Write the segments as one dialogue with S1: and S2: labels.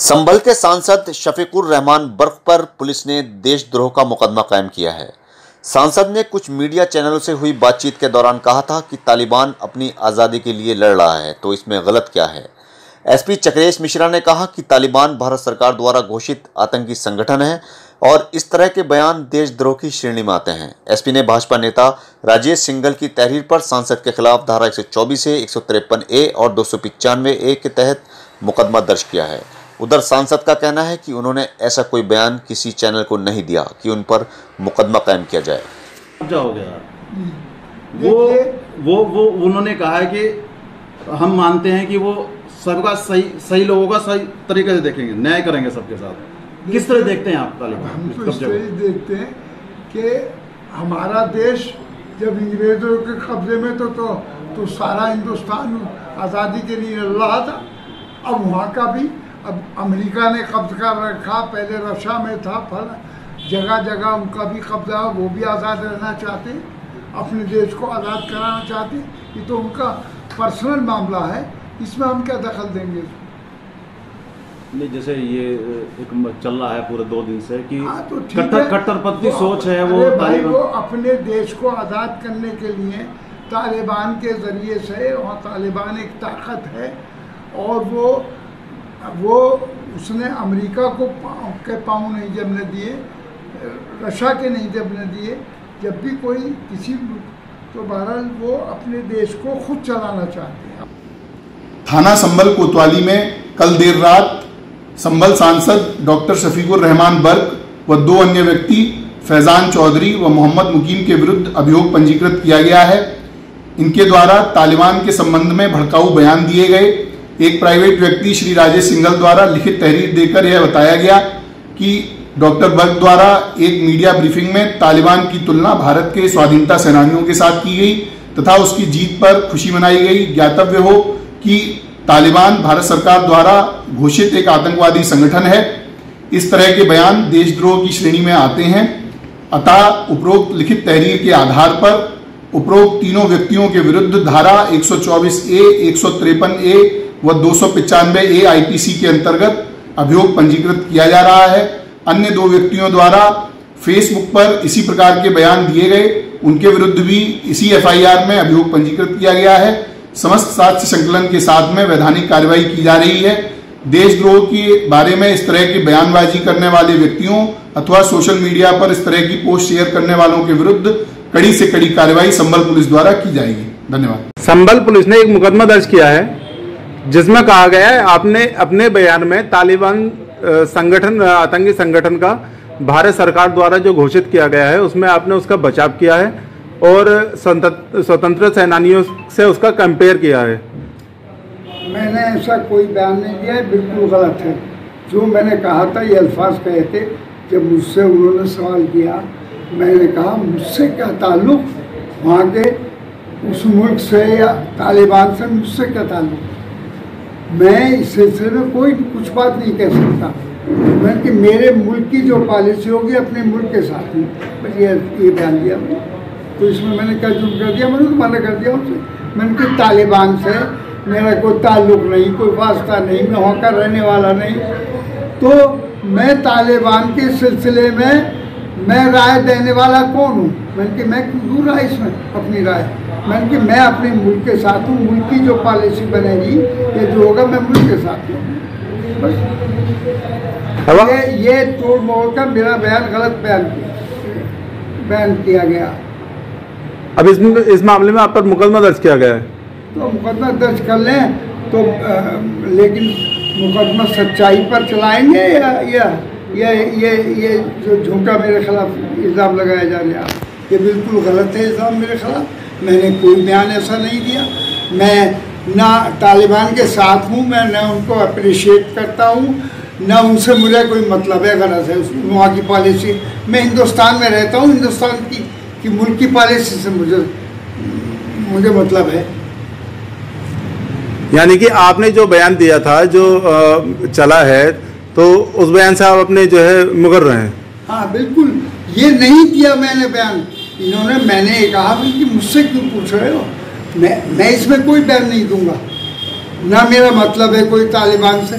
S1: संभल के सांसद शफीकुर रहमान बर्फ़ पर पुलिस ने देशद्रोह का मुकदमा कायम किया है। सांसद ने कुछ मीडिया चैनलों से हुई बातचीत के दौरान कहा था कि तालिबान अपनी आज़ादी के लिए लड़ रहा है तो इसमें गलत क्या है? एसपी चक्रेश मिश्रा ने कहा कि तालिबान भारत सरकार द्वारा घोषित आतंकी संगठन है और इस तरह के बयान देशद्रोह की श्रेणी में आते हैं। एसपी ने भाजपा नेता राजेश सिंगल की तहरीर पर सांसद के खिलाफ धारा एक से एक ए और दो ए के तहत मुकदमा दर्ज किया है। उधर सांसद का कहना है कि उन्होंने ऐसा कोई बयान किसी चैनल को नहीं दिया कि उन पर मुकदमा कायम किया जाए।
S2: हो गया? वो वो वो उन्होंने कहा है कि हम मानते हैं कि वो सबका सही सही लोगों का सही तरीके से देखेंगे न्याय करेंगे सबके साथ। किस तरह देखते हैं आप तालिबान?
S3: हम तो
S2: इस
S3: इस तरह देखते हैं कि हमारा देश जब अंग्रेज़ों के कब्जे में तो तो, तो सारा हिंदुस्तान आज़ादी के लिए लड़ रहा था अब वहाँ का भी अब अमेरिका ने कब्ज कर रखा पहले रशिया में था फल जगह जगह उनका भी कब्जा वो भी आज़ाद रहना चाहते अपने देश को आज़ाद कराना चाहते। ये तो उनका पर्सनल मामला है इसमें हम क्या दखल देंगे?
S2: नहीं जैसे ये एक चल रहा है पूरे दो दिन से कि
S3: हाँ तो
S2: कट्टर कट्टरपंथी सोच है वो
S3: भाई वो अपने देश को आज़ाद करने के लिए तालिबान के ज़रिए से और तालिबान एक ताकत है और वो वो उसने अमेरिका को पाँव, के पाँव नहीं जमने दिए, रशिया के नहीं जमने दिए, जब भी कोई किसी तो बहरहाल वो अपने देश को खुद चलाना चाहते हैं।
S4: थाना संभल कोतवाली में कल देर रात संभल सांसद डॉक्टर शफीकुर रहमान बर्क व दो अन्य व्यक्ति, फैजान चौधरी व मोहम्मद मुकीम के विरुद्ध अभियोग पंजीकृत किया गया है। इनके द्वारा तालिबान के संबंध में भड़काऊ बयान दिए गए। एक प्राइवेट व्यक्ति श्री राजेश सिंघल द्वारा लिखित तहरीर देकर यह बताया गया कि डॉक्टर बर्क द्वारा एक मीडिया ब्रीफिंग में तालिबान की तुलना भारत के स्वाधीनता सेनानियों के साथ की गई तथा उसकी जीत पर खुशी मनाई गई। ज्ञातव्य हो कि तालिबान भारत सरकार द्वारा घोषित एक आतंकवादी संगठन है। इस तरह के बयान देशद्रोह की श्रेणी में आते हैं। अतः उपरोक्त लिखित तहरीर के आधार पर उपरोक्त तीनों व्यक्तियों के विरुद्ध धारा 124 ए, एक ए व दो ए आईपीसी के अंतर्गत अभियोग पंजीकृत किया जा रहा है। अन्य दो व्यक्तियों द्वारा फेसबुक पर इसी प्रकार के बयान दिए गए। उनके विरुद्ध भी इसी एफआईआर में अभियोग पंजीकृत किया गया है। समस्त साक्ष्य संकलन के साथ में वैधानिक कार्यवाही की जा रही है। देशद्रोह के बारे में इस तरह की बयानबाजी करने वाले व्यक्तियों अथवा सोशल मीडिया पर इस तरह की पोस्ट शेयर करने वालों के विरुद्ध कड़ी से कड़ी कार्रवाई संबल पुलिस द्वारा की जाएगी। धन्यवाद।
S5: संबल पुलिस ने एक मुकदमा दर्ज किया है। जिसमें कहा गया है, आपने अपने बयान में तालिबान संगठन आतंकी संगठन का भारत सरकार द्वारा जो घोषित किया गया है, उसमें आपने उसका बचाव किया है और स्वतंत्र सेनानियों से उसका कंपेयर किया है।
S3: मैंने ऐसा कोई बयान नहीं दिया है, बिल्कुल गलत है। जो मैंने कहा था, ये अल्फाज कहे थे जब मुझसे उन्होंने सवाल किया। मैंने कहा, मुझसे क्या ताल्लुक? वहाँ के उस मुल्क से या तालिबान से मुझसे क्या ताल्लुक? मैं इस सिलसिले में कोई कुछ बात नहीं कह सकता। मैं कि मेरे मुल्क की जो पॉलिसी होगी, अपने मुल्क के साथ में। बस ये ये बयान दिया तो इसमें मैंने क्या जुर्म कर दिया, मैंने तो मना कर दिया उनसे मैंने कि तालिबान से मेरा कोई ताल्लुक नहीं, कोई वास्ता नहीं, मैं वहाँ का रहने वाला नहीं। तो मैं तालिबान के सिलसिले में, मैं राय देने वाला कौन हूँ? मैंने कि मैं क्यों राय इसमें, अपनी राय? मैंने कि मैं अपने मुल्क के साथ हूँ मुल्क की जो पॉलिसी बनेगी ये जो होगा मैं मुल्क के साथ हूँ। ये ये तोड़ मोड़ का मेरा बयान गलत बयान बयान किया गया।
S5: अब इस इस मामले में आप पर मुकदमा दर्ज किया गया है।
S3: तो मुकदमा दर्ज कर लें तो अ, लेकिन मुकदमा सच्चाई पर चलाएँगे या या ये ये ये जो झूठा मेरे खिलाफ इल्ज़ाम लगाया जा रहा है ये बिल्कुल गलत है इल्ज़ाम मेरे खिलाफ। मैंने कोई बयान ऐसा नहीं दिया। मैं ना तालिबान के साथ हूँ मैं ना उनको अप्रिशिएट करता हूँ ना उनसे मुझे कोई मतलब है गलत है वहाँ की पॉलिसी मैं हिंदुस्तान में रहता हूँ हिंदुस्तान की, कि मुल्क की पॉलिसी से मुझे मुझे मतलब है।
S5: यानी कि आपने जो बयान दिया था जो चला है तो उस बयान से आप अपने जो है मुकर रहे हैं।
S3: हाँ बिल्कुल। ये नहीं किया मैंने बयान। इन्होंने, मैंने ये कहा भी कि मुझसे क्यों पूछ रहे हो? मैं मैं इसमें कोई बयान नहीं दूँगा। ना मेरा मतलब है कोई तालिबान से,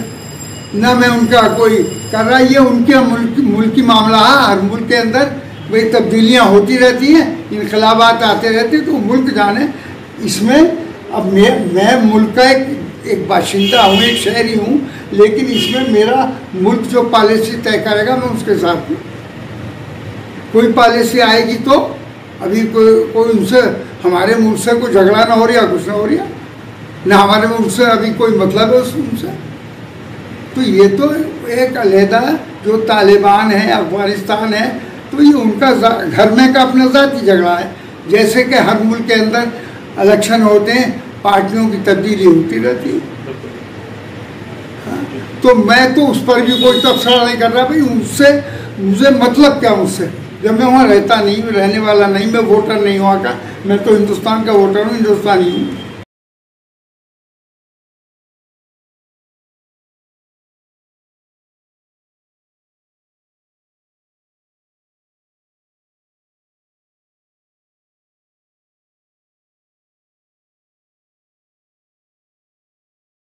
S3: ना मैं उनका कोई कर रहा, ये उनके मुल्क, मुल्की मामला है। हर मुल्क के अंदर वही तब्दीलियाँ होती रहती हैं इनकलाबात आते रहते हैं तो मुल्क जाने। इसमें, अब मैं मैं मुल्क का एक एक बाशिंदा हूँ, एक शहरी हूँ, लेकिन इसमें मेरा मुल्क जो पॉलिसी तय करेगा, मैं उसके साथ हूँ। कोई पॉलिसी आएगी तो अभी कोई कोई उनसे हमारे मुल्क से कोई झगड़ा ना हो रहा, कुछ ना हो रहा। ना हमारे मुल्क से अभी कोई मतलब है उनसे। तो ये तो एक अलहदा जो तालिबान है, अफ़गानिस्तान है तो ये उनका घर में का अपना ज़ाती झगड़ा है। जैसे कि हर मुल्क के अंदर इलेक्शन होते हैं, पार्टियों की तब्दीली होती रहती है। तो मैं तो उस पर भी कोई तबसरा नहीं कर रहा, भाई, उनसे, मुझे मतलब क्या मुझसे जब मैं वहाँ रहता नहीं, रहने वाला नहीं, मैं वोटर नहीं वहाँ का मैं तो हिंदुस्तान का वोटर हूँ, हिंदुस्तानी हूँ।